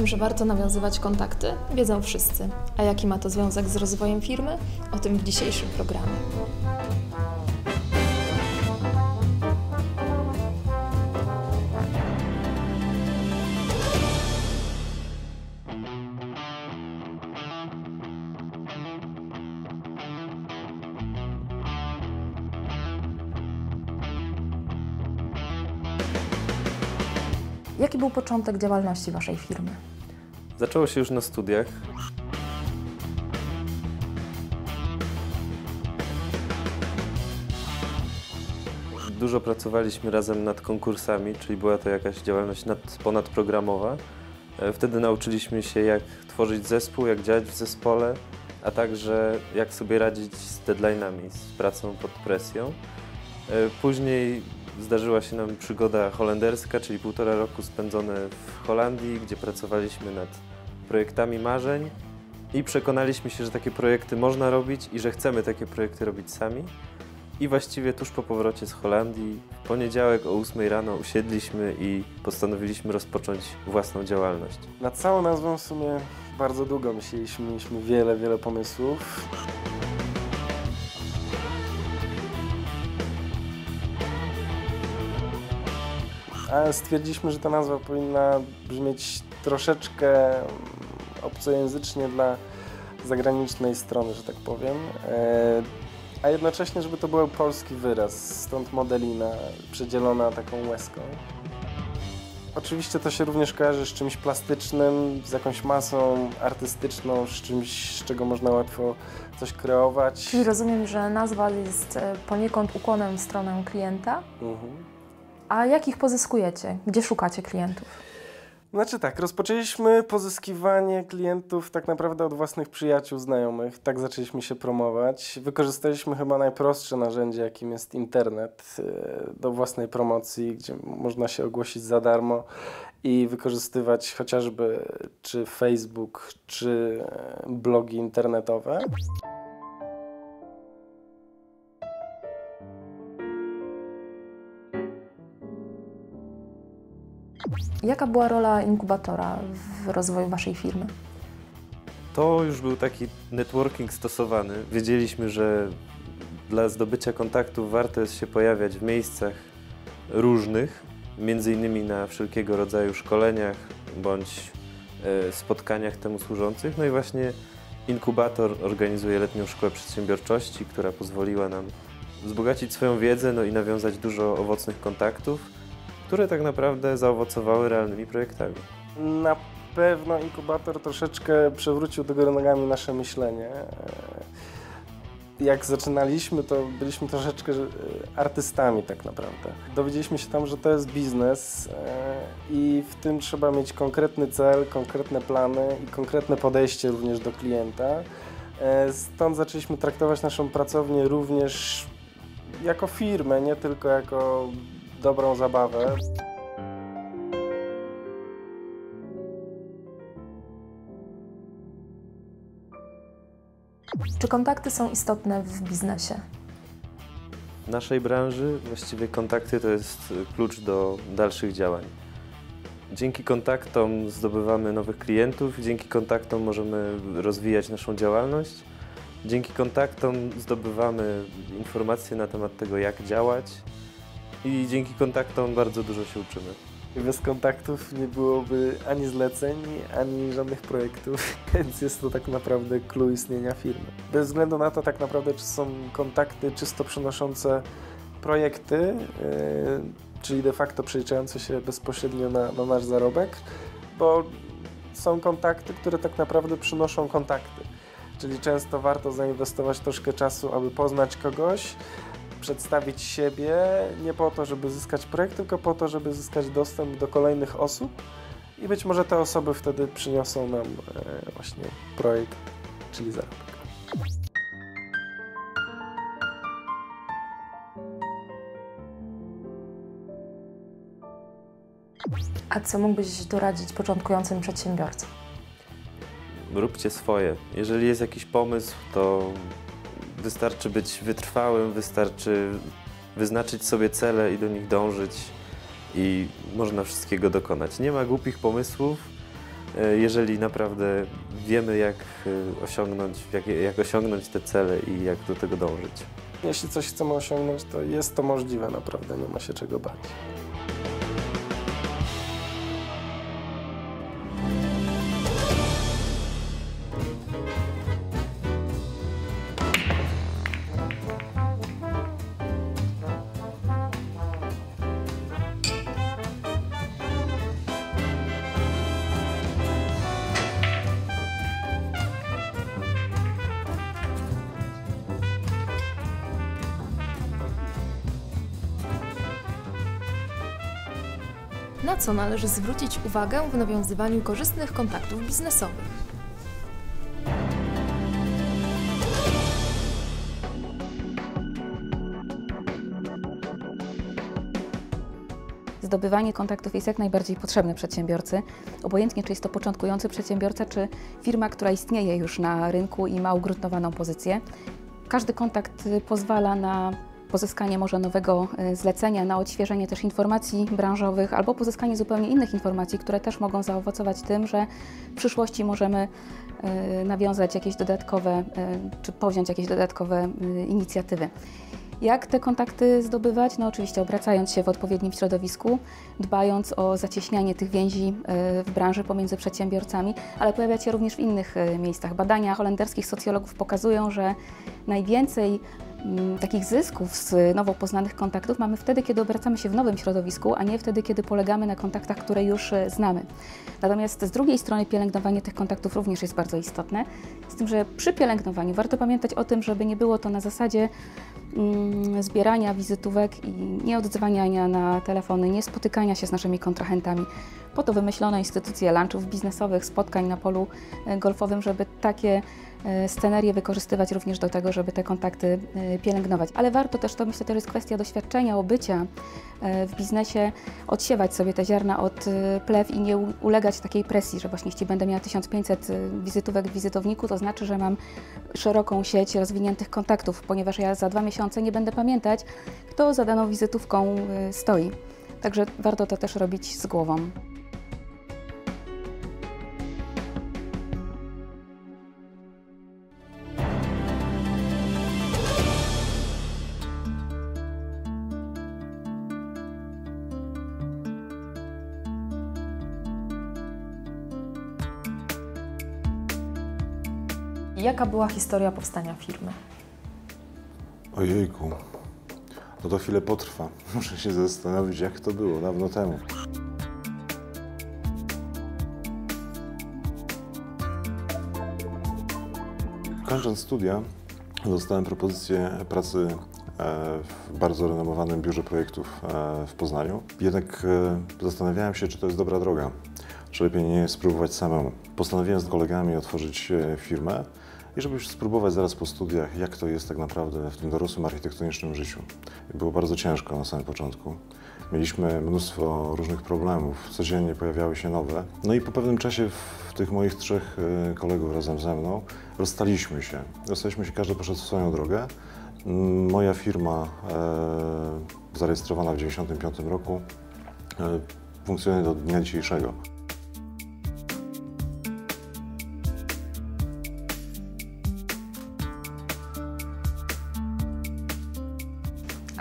tym, że warto nawiązywać kontakty, wiedzą wszyscy. A jaki ma to związek z rozwojem firmy? O tym w dzisiejszym programie. Jaki był początek działalności Waszej firmy? Zaczęło się już na studiach. Dużo pracowaliśmy razem nad konkursami, czyli była to jakaś działalność nad, ponadprogramowa. E, Wtedy nauczyliśmy się, jak tworzyć zespół, jak działać w zespole, a także jak sobie radzić z deadline'ami, z pracą pod presją. E, Później zdarzyła się nam przygoda holenderska, czyli półtora roku spędzone w Holandii, gdzie pracowaliśmy nad projektami marzeń i przekonaliśmy się, że takie projekty można robić i że chcemy takie projekty robić sami. I właściwie tuż po powrocie z Holandii, w poniedziałek o 8 rano usiedliśmy i postanowiliśmy rozpocząć własną działalność. Nad całą nazwą w sumie bardzo długo myśleliśmy, mieliśmy wiele, wiele pomysłów. A stwierdziliśmy, że ta nazwa powinna brzmieć troszeczkę obcojęzycznie dla zagranicznej strony, że tak powiem. E, A jednocześnie, żeby to był polski wyraz, stąd modelina przedzielona taką łezką. Oczywiście to się również kojarzy z czymś plastycznym, z jakąś masą artystyczną, z czymś, z czego można łatwo coś kreować. Czyli rozumiem, że nazwa jest e, poniekąd ukłonem w stronę klienta. Mhm. A jak ich pozyskujecie? Gdzie szukacie klientów? Znaczy tak, rozpoczęliśmy pozyskiwanie klientów tak naprawdę od własnych przyjaciół, znajomych. Tak zaczęliśmy się promować. Wykorzystaliśmy chyba najprostsze narzędzie, jakim jest internet e, do własnej promocji, gdzie można się ogłosić za darmo i wykorzystywać chociażby czy Facebook, czy e, blogi internetowe. Jaka była rola inkubatora w rozwoju Waszej firmy? To już był taki networking stosowany. Wiedzieliśmy, że dla zdobycia kontaktów warto jest się pojawiać w miejscach różnych, między innymi na wszelkiego rodzaju szkoleniach bądź e, spotkaniach temu służących. No i właśnie inkubator organizuje letnią szkołę przedsiębiorczości, która pozwoliła nam wzbogacić swoją wiedzę no i nawiązać dużo owocnych kontaktów, które tak naprawdę zaowocowały realnymi projektami. Na pewno inkubator troszeczkę przewrócił do góry nogami nasze myślenie. Jak zaczynaliśmy, to byliśmy troszeczkę e, artystami tak naprawdę. Dowiedzieliśmy się tam, że to jest biznes e, i w tym trzeba mieć konkretny cel, konkretne plany i konkretne podejście również do klienta. E, Stąd zaczęliśmy traktować naszą pracownię również jako firmę, nie tylko jako dobrą zabawę. Czy kontakty są istotne w biznesie? W naszej branży właściwie kontakty to jest klucz do dalszych działań. Dzięki kontaktom zdobywamy nowych klientów, dzięki kontaktom możemy rozwijać naszą działalność. Dzięki kontaktom zdobywamy informacje na temat tego, jak działać i dzięki kontaktom bardzo dużo się uczymy. Bez kontaktów nie byłoby ani zleceń, ani żadnych projektów, więc jest to tak naprawdę clue istnienia firmy. Bez względu na to tak naprawdę, czy są kontakty czysto przynoszące projekty, yy, czyli de facto przeliczające się bezpośrednio na, na nasz zarobek, bo są kontakty, które tak naprawdę przynoszą kontakty. Czyli często warto zainwestować troszkę czasu, aby poznać kogoś, przedstawić siebie nie po to, żeby zyskać projekt, tylko po to, żeby zyskać dostęp do kolejnych osób i być może te osoby wtedy przyniosą nam e, właśnie projekt, czyli zarobek. A co mógłbyś doradzić początkującym przedsiębiorcom? Róbcie swoje. Jeżeli jest jakiś pomysł, to wystarczy być wytrwałym, wystarczy wyznaczyć sobie cele i do nich dążyć i można wszystkiego dokonać. Nie ma głupich pomysłów, e, jeżeli naprawdę wiemy, jak e, osiągnąć, jak, jak osiągnąć te cele i jak do tego dążyć. Jeśli coś chcemy osiągnąć, to jest to możliwe naprawdę, nie ma się czego bać. Na co należy zwrócić uwagę w nawiązywaniu korzystnych kontaktów biznesowych? Zdobywanie kontaktów jest jak najbardziej potrzebne przedsiębiorcy, obojętnie czy jest to początkujący przedsiębiorca, czy firma, która istnieje już na rynku i ma ugruntowaną pozycję. Każdy kontakt y, pozwala na pozyskanie może nowego y, zlecenia, na odświeżenie też informacji branżowych albo pozyskanie zupełnie innych informacji, które też mogą zaowocować tym, że w przyszłości możemy y, nawiązać jakieś dodatkowe, czy powziąć jakieś dodatkowe inicjatywy. Jak te kontakty zdobywać? No oczywiście obracając się w odpowiednim środowisku, dbając o zacieśnianie tych więzi e, w branży pomiędzy przedsiębiorcami, ale pojawiać się również w innych e, miejscach. Badania holenderskich socjologów pokazują, że najwięcej takich zysków z nowo poznanych kontaktów mamy wtedy, kiedy obracamy się w nowym środowisku, a nie wtedy, kiedy polegamy na kontaktach, które już e, znamy. Natomiast z drugiej strony pielęgnowanie tych kontaktów również jest bardzo istotne, z tym, że przy pielęgnowaniu warto pamiętać o tym, żeby nie było to na zasadzie Mm, zbierania wizytówek i nieodzwaniania na telefony, nie spotykania się z naszymi kontrahentami. Po to wymyślono instytucje lunchów biznesowych, spotkań na polu e, golfowym, żeby takie e, scenerie wykorzystywać również do tego, żeby te kontakty e, pielęgnować. Ale warto też, to myślę, to jest kwestia doświadczenia, obycia w biznesie, odsiewać sobie te ziarna od plew i nie ulegać takiej presji, że właśnie jeśli będę miała 1500 wizytówek w wizytowniku, to znaczy, że mam szeroką sieć rozwiniętych kontaktów, ponieważ ja za dwa miesiące nie będę pamiętać, kto za daną wizytówką stoi. Także warto to też robić z głową. Jaka była historia powstania firmy? Ojejku, no to chwilę potrwa. Muszę się zastanowić, jak to było dawno temu. Kończąc studia, dostałem propozycję pracy e, w bardzo renomowanym biurze projektów e, w Poznaniu. Jednak e, zastanawiałem się, czy to jest dobra droga, czy lepiej nie spróbować samemu. Postanowiłem z kolegami otworzyć firmę i żeby już spróbować zaraz po studiach, jak to jest tak naprawdę w tym dorosłym architektonicznym życiu. Było bardzo ciężko na samym początku. Mieliśmy mnóstwo różnych problemów, codziennie pojawiały się nowe. No i po pewnym czasie w tych moich trzech e, kolegów razem ze mną rozstaliśmy się. Rozstaliśmy się, każdy poszedł swoją drogę. Moja firma, e, zarejestrowana w 1995 roku, e, funkcjonuje do dnia dzisiejszego.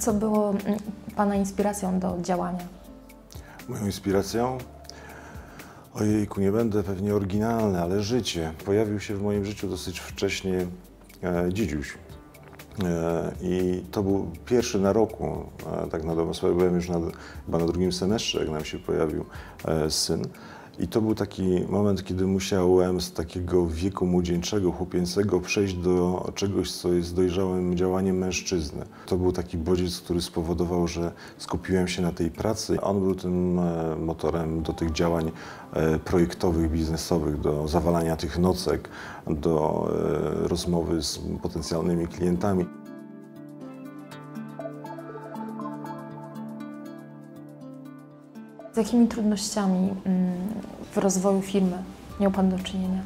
Co było mm, Pana inspiracją do działania? Moją inspiracją? Ojejku, nie będę pewnie oryginalny, ale życie. Pojawił się w moim życiu dosyć wcześnie e, dzidziuś. E, I to był pierwszy na roku, e, tak na dobrą sprawę, byłem już na, chyba na drugim semestrze, jak nam się pojawił e, syn. I to był taki moment, kiedy musiałem z takiego wieku młodzieńczego, chłopięcego przejść do czegoś, co jest dojrzałym działaniem mężczyzny. To był taki bodziec, który spowodował, że skupiłem się na tej pracy. On był tym e, motorem do tych działań e, projektowych, biznesowych, do zawalania tych nocek, do e, rozmowy z potencjalnymi klientami. Jakimi trudnościami mm, w rozwoju firmy miał Pan do czynienia?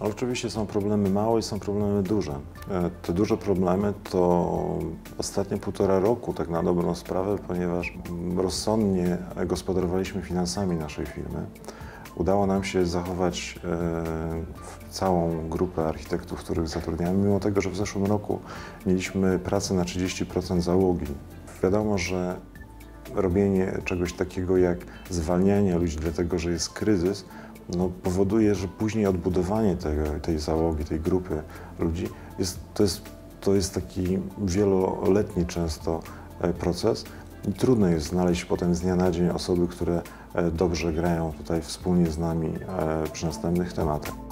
Oczywiście są problemy małe i są problemy duże. E, te duże problemy to ostatnie półtora roku, tak na dobrą sprawę, ponieważ rozsądnie gospodarowaliśmy finansami naszej firmy. Udało nam się zachować e, całą grupę architektów, których zatrudniamy, mimo tego, że w zeszłym roku mieliśmy pracę na 30% załogi. Wiadomo, że robienie czegoś takiego jak zwalnianie ludzi dlatego, że jest kryzys, no, powoduje, że później odbudowanie tego, tej załogi, tej grupy ludzi, jest, to, jest, to jest taki wieloletni często e, proces i trudno jest znaleźć potem z dnia na dzień osoby, które e, dobrze grają tutaj wspólnie z nami e, przy następnych tematach.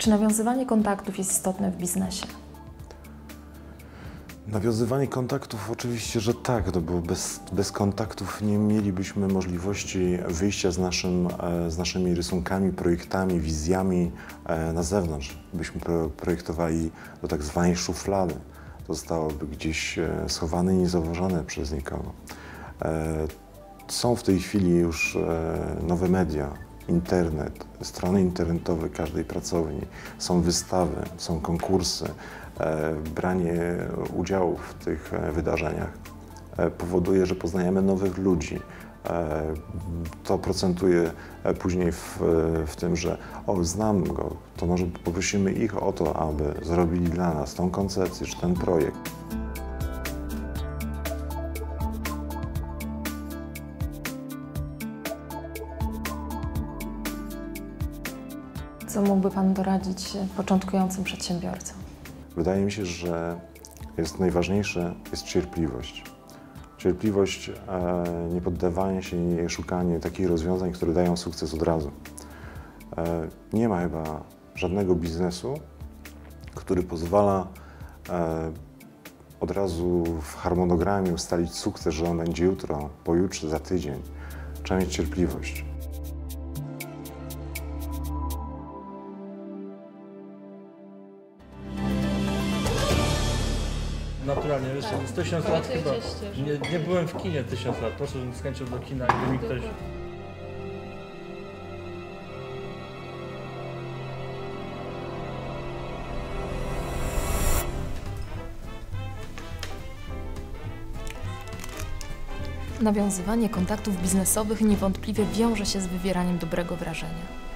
Czy nawiązywanie kontaktów jest istotne w biznesie? Nawiązywanie kontaktów oczywiście, że tak, no bo bez, bez kontaktów nie mielibyśmy możliwości wyjścia z, naszym, e, z naszymi rysunkami, projektami, wizjami e, na zewnątrz. Byśmy projektowali do tak zwanej szuflady. To zostałoby gdzieś e, schowane i niezauważone przez nikogo. Są w tej chwili już nowe media, internet, strony internetowe każdej pracowni, są wystawy, są konkursy, e, branie udziału w tych e, wydarzeniach e, powoduje, że poznajemy nowych ludzi. To procentuje później w, w tym, że o, znam go, to może poprosimy ich o to, aby zrobili dla nas tą koncepcję czy ten projekt. Co mógłby Pan doradzić początkującym przedsiębiorcom? Wydaje mi się, że jest najważniejsze jest cierpliwość. Cierpliwość, e, nie poddawanie się, nie szukanie takich rozwiązań, które dają sukces od razu. E, nie ma chyba żadnego biznesu, który pozwala e, od razu w harmonogramie ustalić sukces, że on będzie jutro, pojutrze, za tydzień. Trzeba mieć cierpliwość. Z tysiąc lat chyba. nie, nie byłem w kinie tysiąc lat, poszedłem z chęcią do kina, gdyby mi ktoś Nawiązywanie kontaktów biznesowych niewątpliwie wiąże się z wywieraniem dobrego wrażenia.